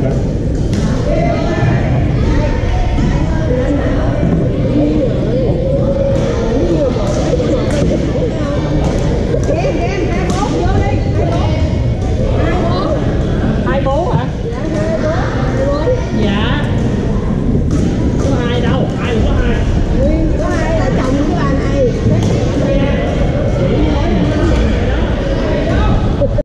popular.